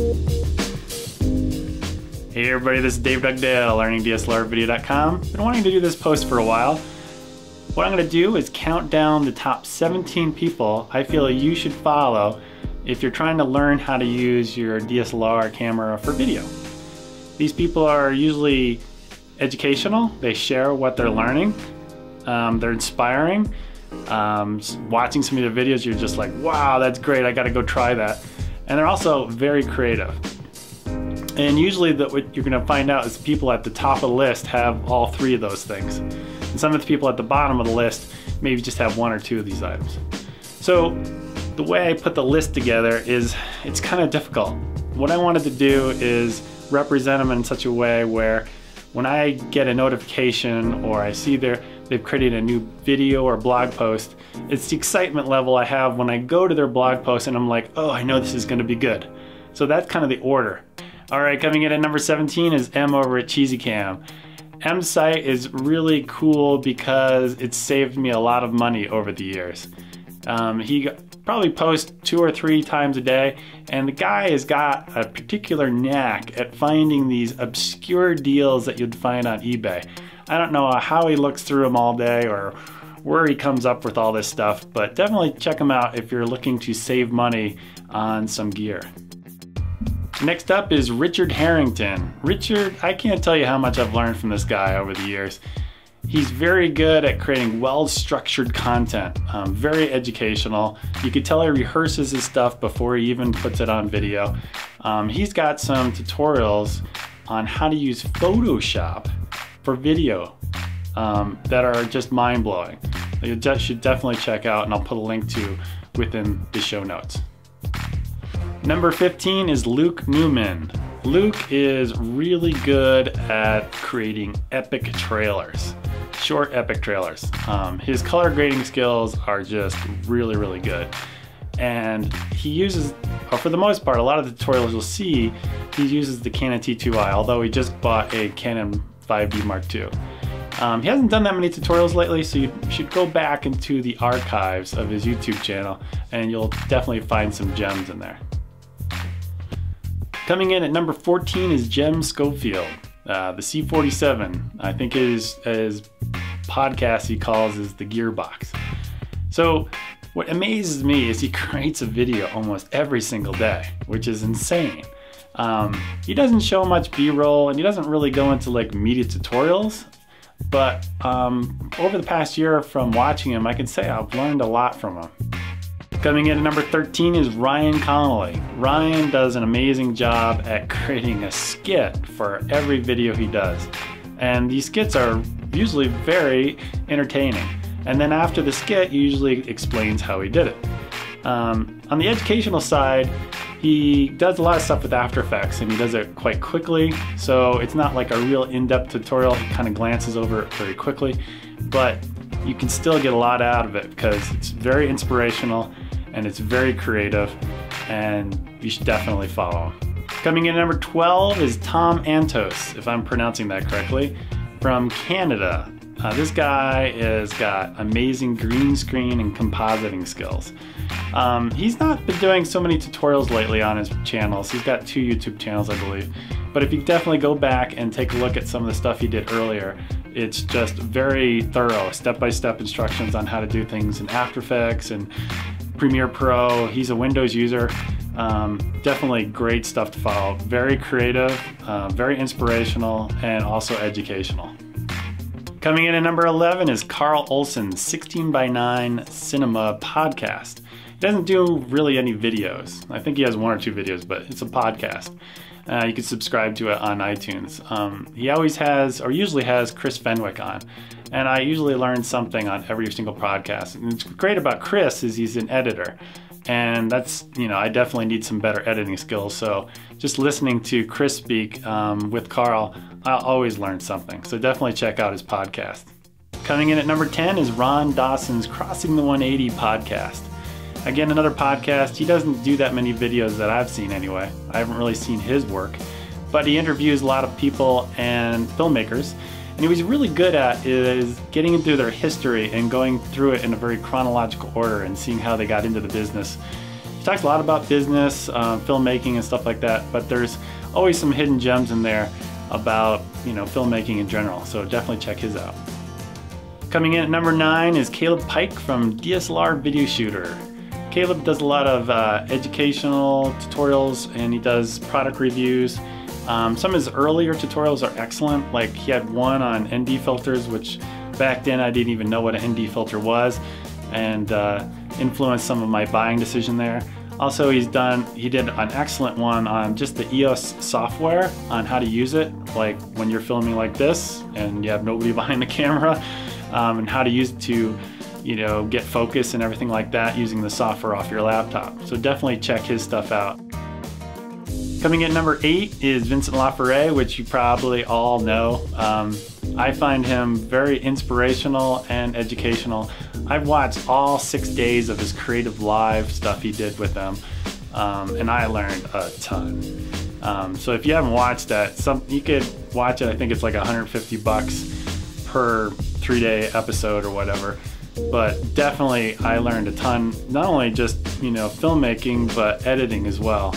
Hey everybody, this is Dave Dugdale, learningdslrvideo.com. Been wanting to do this post for a while. What I'm going to do is count down the top 17 people I feel you should follow if you're trying to learn how to use your DSLR camera for video. These people are usually educational, they share what they're learning, um, they're inspiring. Um, watching some of their videos, you're just like, wow, that's great, I gotta go try that. And they're also very creative. And usually what you're gonna find out is people at the top of the list have all three of those things. And some of the people at the bottom of the list maybe just have one or two of these items. So the way I put the list together is it's kind of difficult. What I wanted to do is represent them in such a way where when I get a notification or I see their they've created a new video or blog post, it's the excitement level I have when I go to their blog post and I'm like, oh, I know this is gonna be good. So that's kind of the order. All right, coming in at number 17 is Emm over at Cheesy Cam. Emm's site is really cool because it saved me a lot of money over the years. Um, he probably posts two or three times a day, and the guy has got a particular knack at finding these obscure deals that you'd find on eBay. I don't know how he looks through them all day or where he comes up with all this stuff, but definitely check him out if you're looking to save money on some gear. Next up is Richard Harrington. Richard, I can't tell you how much I've learned from this guy over the years. He's very good at creating well-structured content, um, very educational. You could tell he rehearses his stuff before he even puts it on video. Um, he's got some tutorials on how to use Photoshop for video um, that are just mind-blowing. You just should definitely check out and I'll put a link to within the show notes. Number 15 is Luke Neumann. Luke is really good at creating epic trailers short epic trailers. Um, his color grading skills are just really, really good. And he uses, for the most part, a lot of the tutorials you'll see, he uses the Canon T2i, although he just bought a Canon 5D Mark II. Um, he hasn't done that many tutorials lately, so you should go back into the archives of his YouTube channel and you'll definitely find some gems in there. Coming in at number 14 is Jem Scofield. Uh, the C47, I think his, his podcast he calls is the Gearbox. So what amazes me is he creates a video almost every single day, which is insane. Um, he doesn't show much B-roll and he doesn't really go into like media tutorials, but um, over the past year from watching him, I can say I've learned a lot from him. Coming in at number 13 is Ryan Connolly. Ryan does an amazing job at creating a skit for every video he does. And these skits are usually very entertaining. And then after the skit, he usually explains how he did it. Um, on the educational side, he does a lot of stuff with After Effects and he does it quite quickly. So it's not like a real in-depth tutorial. He kind of glances over it very quickly, but you can still get a lot out of it because it's very inspirational and it's very creative and you should definitely follow him. Coming in number 12 is Tom Antos, if I'm pronouncing that correctly, from Canada. Uh, this guy has got amazing green screen and compositing skills. Um, he's not been doing so many tutorials lately on his channels. He's got two YouTube channels, I believe. But if you definitely go back and take a look at some of the stuff he did earlier, it's just very thorough, step-by-step -step instructions on how to do things in After Effects and Premiere Pro. He's a Windows user. Um, definitely great stuff to follow. Very creative, uh, very inspirational, and also educational. Coming in at number 11 is Carl Olsen's 16 by 9 Cinema podcast. He doesn't do really any videos. I think he has one or two videos, but it's a podcast. Uh, you can subscribe to it on iTunes. Um, he always has, or usually has, Chris Fenwick on and I usually learn something on every single podcast. And what's great about Chris is he's an editor, and that's you know I definitely need some better editing skills. So just listening to Chris speak um, with Carl, I'll always learn something. So definitely check out his podcast. Coming in at number 10 is Ron Dawson's Crossing the 180 podcast. Again, another podcast. He doesn't do that many videos that I've seen anyway. I haven't really seen his work, but he interviews a lot of people and filmmakers and what he's really good at is getting into their history and going through it in a very chronological order and seeing how they got into the business. He talks a lot about business, uh, filmmaking, and stuff like that. But there's always some hidden gems in there about you know filmmaking in general. So definitely check his out. Coming in at number nine is Caleb Pike from DSLR Video Shooter. Caleb does a lot of uh, educational tutorials and he does product reviews. Um, some of his earlier tutorials are excellent. Like he had one on ND filters, which back then I didn't even know what an ND filter was and uh, influenced some of my buying decision there. Also, he's done, he did an excellent one on just the EOS software on how to use it, like when you're filming like this and you have nobody behind the camera, um, and how to use it to, you know, get focus and everything like that using the software off your laptop. So definitely check his stuff out. Coming at number eight is Vincent LaForet, which you probably all know. Um, I find him very inspirational and educational. I've watched all six days of his creative live stuff he did with them, um, and I learned a ton. Um, so if you haven't watched that, some you could watch it. I think it's like 150 bucks per three-day episode or whatever. But definitely, I learned a ton. Not only just you know filmmaking, but editing as well.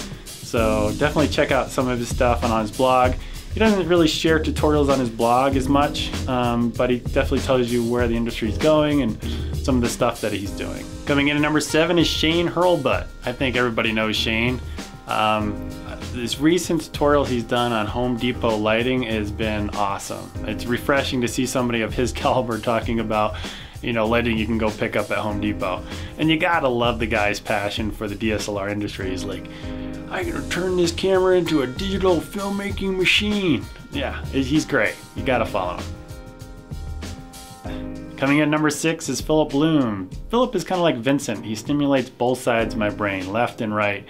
So definitely check out some of his stuff and on his blog. He doesn't really share tutorials on his blog as much, um, but he definitely tells you where the industry is going and some of the stuff that he's doing. Coming in at number seven is Shane Hurlbut. I think everybody knows Shane. Um, this recent tutorial he's done on Home Depot lighting has been awesome. It's refreshing to see somebody of his caliber talking about you know, lighting you can go pick up at Home Depot. And you gotta love the guy's passion for the DSLR industry. He's like, I'm gonna turn this camera into a digital filmmaking machine. Yeah, he's great. You gotta follow him. Coming in number six is Philip Bloom. Philip is kind of like Vincent. He stimulates both sides of my brain, left and right,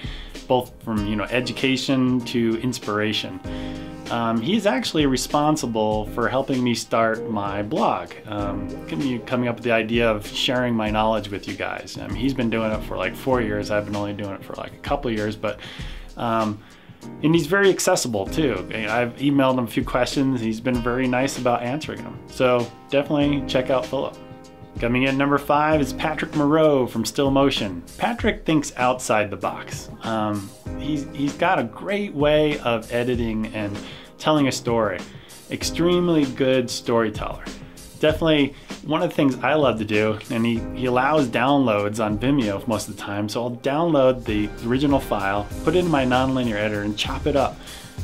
both from you know education to inspiration. Um, he's actually responsible for helping me start my blog, um, coming up with the idea of sharing my knowledge with you guys. Mean, he's been doing it for like four years. I've been only doing it for like a couple years, but um, and he's very accessible too. I've emailed him a few questions. He's been very nice about answering them. So definitely check out Philip. Coming in number five is Patrick Moreau from Still Motion. Patrick thinks outside the box. Um, he's, he's got a great way of editing and telling a story. Extremely good storyteller. Definitely one of the things I love to do, and he, he allows downloads on Vimeo most of the time. So I'll download the original file, put it in my nonlinear editor and chop it up.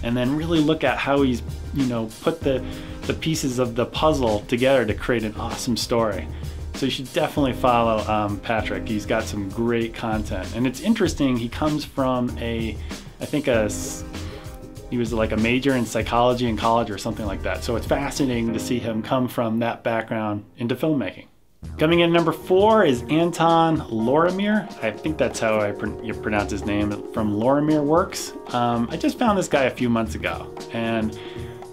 And then really look at how he's, you know, put the, the pieces of the puzzle together to create an awesome story. So you should definitely follow um, Patrick. He's got some great content. And it's interesting, he comes from a, I think a, he was like a major in psychology in college or something like that. So it's fascinating to see him come from that background into filmmaking. Coming in number four is Anton Lorimer. I think that's how I pr pronounce his name from Lorimer Works. Um, I just found this guy a few months ago and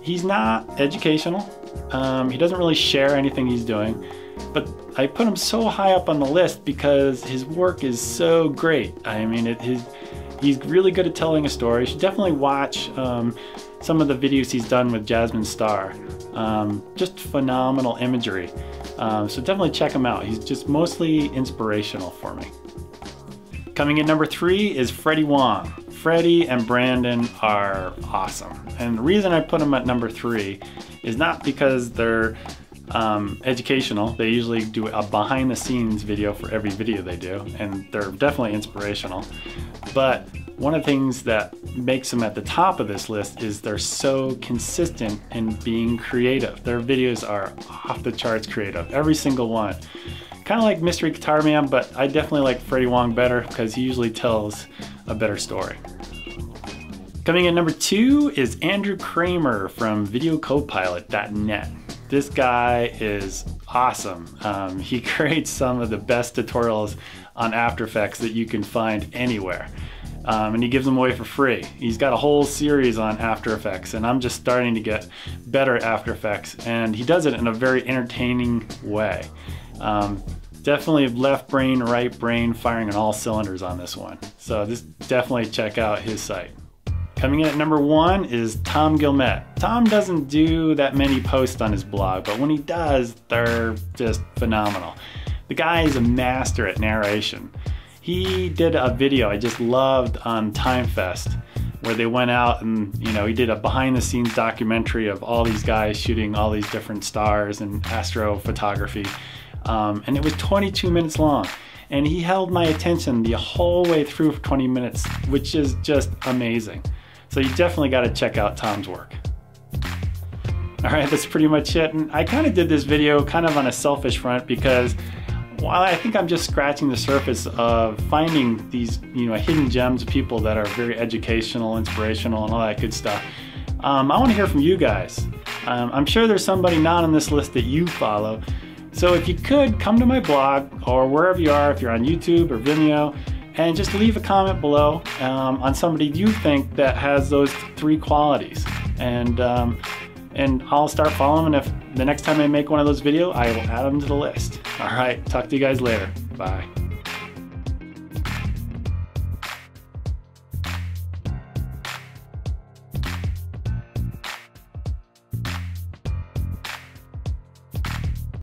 he's not educational. Um, he doesn't really share anything he's doing. But I put him so high up on the list because his work is so great. I mean, it, his, he's really good at telling a story. You should definitely watch um, some of the videos he's done with Jasmine Star. Um, just phenomenal imagery. Um, so definitely check him out. He's just mostly inspirational for me. Coming in number three is Freddie Wong. Freddie and Brandon are awesome. And the reason I put them at number three is not because they're um, educational. They usually do a behind the scenes video for every video they do, and they're definitely inspirational. But one of the things that makes them at the top of this list is they're so consistent in being creative. Their videos are off the charts creative, every single one. Kind of like Mystery Guitar Man, but I definitely like Freddie Wong better because he usually tells a better story. Coming in number two is Andrew Kramer from VideoCopilot.net. This guy is awesome. Um, he creates some of the best tutorials on After Effects that you can find anywhere. Um, and he gives them away for free. He's got a whole series on After Effects, and I'm just starting to get better at After Effects, and he does it in a very entertaining way. Um, definitely left brain, right brain, firing on all cylinders on this one. So just definitely check out his site. Coming in at number one is Tom Guilmette. Tom doesn't do that many posts on his blog, but when he does, they're just phenomenal. The guy is a master at narration. He did a video I just loved on Timefest where they went out and you know he did a behind the scenes documentary of all these guys shooting all these different stars and astrophotography um, and it was 22 minutes long and he held my attention the whole way through for 20 minutes which is just amazing so you definitely got to check out Tom's work all right that's pretty much it and I kind of did this video kind of on a selfish front because while I think I'm just scratching the surface of finding these, you know, hidden gems of people that are very educational, inspirational, and all that good stuff, um, I want to hear from you guys. Um, I'm sure there's somebody not on this list that you follow. So if you could, come to my blog or wherever you are, if you're on YouTube or Vimeo, and just leave a comment below um, on somebody you think that has those three qualities. And um, and I'll start following them. And if the next time I make one of those videos, I will add them to the list. All right, talk to you guys later. Bye.